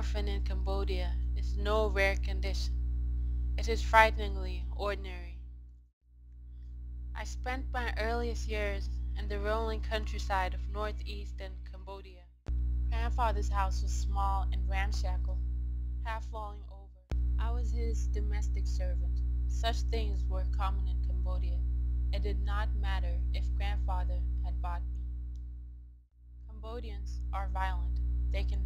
Orphan in Cambodia is no rare condition. It is frighteningly ordinary. I spent my earliest years in the rolling countryside of northeastern Cambodia. Grandfather's house was small and ramshackle, half falling over. I was his domestic servant. Such things were common in Cambodia. It did not matter if grandfather had bought me. Cambodians are violent. They can